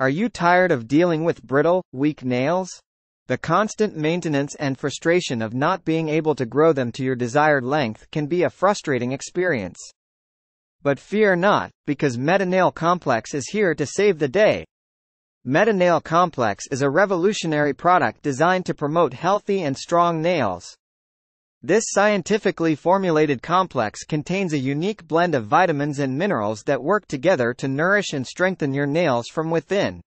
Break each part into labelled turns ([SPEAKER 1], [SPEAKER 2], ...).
[SPEAKER 1] Are you tired of dealing with brittle, weak nails? The constant maintenance and frustration of not being able to grow them to your desired length can be a frustrating experience. But fear not, because Metanail Complex is here to save the day. Metanail Complex is a revolutionary product designed to promote healthy and strong nails. This scientifically formulated complex contains a unique blend of vitamins and minerals that work together to nourish and strengthen your nails from within.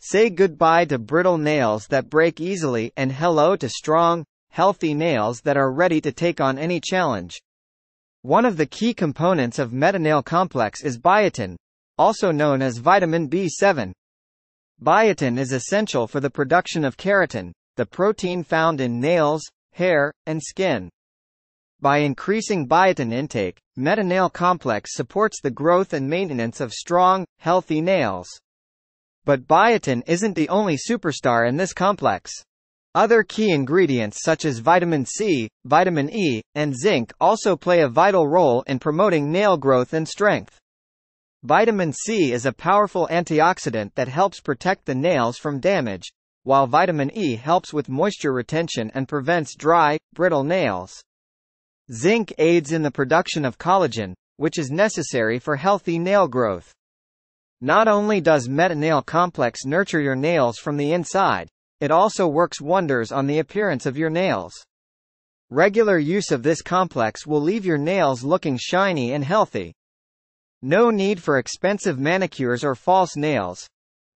[SPEAKER 1] Say goodbye to brittle nails that break easily and hello to strong, healthy nails that are ready to take on any challenge. One of the key components of Metanail complex is biotin, also known as vitamin B7. Biotin is essential for the production of keratin, the protein found in nails, hair, and skin. By increasing biotin intake, Metanail complex supports the growth and maintenance of strong, healthy nails. But biotin isn't the only superstar in this complex. Other key ingredients such as vitamin C, vitamin E, and zinc also play a vital role in promoting nail growth and strength. Vitamin C is a powerful antioxidant that helps protect the nails from damage, while vitamin E helps with moisture retention and prevents dry, brittle nails. Zinc aids in the production of collagen, which is necessary for healthy nail growth. Not only does Metanail Complex nurture your nails from the inside, it also works wonders on the appearance of your nails. Regular use of this complex will leave your nails looking shiny and healthy. No need for expensive manicures or false nails,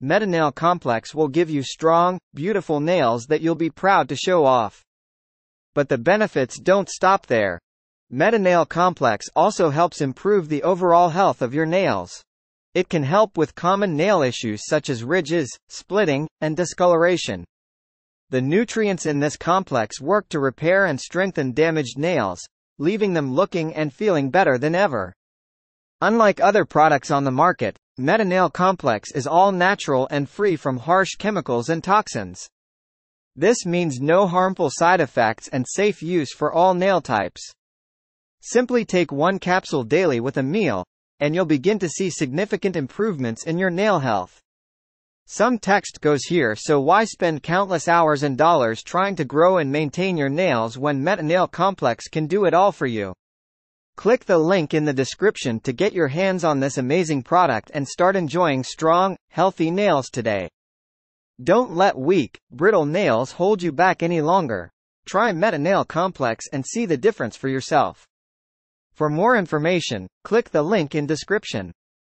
[SPEAKER 1] Metanail Complex will give you strong, beautiful nails that you'll be proud to show off. But the benefits don't stop there. Metanail Complex also helps improve the overall health of your nails. It can help with common nail issues such as ridges, splitting, and discoloration. The nutrients in this complex work to repair and strengthen damaged nails, leaving them looking and feeling better than ever. Unlike other products on the market, Metanail complex is all natural and free from harsh chemicals and toxins. This means no harmful side effects and safe use for all nail types. Simply take one capsule daily with a meal, and you'll begin to see significant improvements in your nail health. Some text goes here so why spend countless hours and dollars trying to grow and maintain your nails when Metanail Complex can do it all for you. Click the link in the description to get your hands on this amazing product and start enjoying strong, healthy nails today. Don't let weak, brittle nails hold you back any longer. Try Metanail Complex and see the difference for yourself. For more information, click the link in description.